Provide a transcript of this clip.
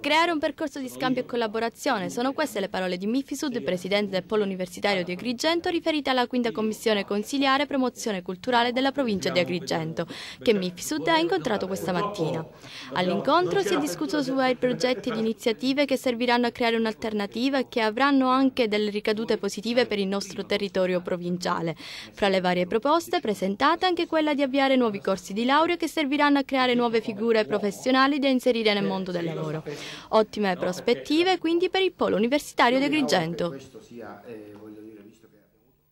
Creare un percorso di scambio e collaborazione, sono queste le parole di Mifisud, presidente del Polo Universitario di Agrigento, riferite alla quinta commissione consiliare promozione culturale della provincia di Agrigento, che Mifisud ha incontrato questa mattina. All'incontro si è discusso su vari progetti ed iniziative che serviranno a creare un'alternativa e che avranno anche delle ricadute positive per il nostro territorio provinciale. Fra le varie proposte presentate anche quella di avviare nuovi corsi di laurea che serviranno a creare nuove figure professionali da inserire nel mondo del lavoro. Ottime prospettive quindi per il polo universitario di Agrigento.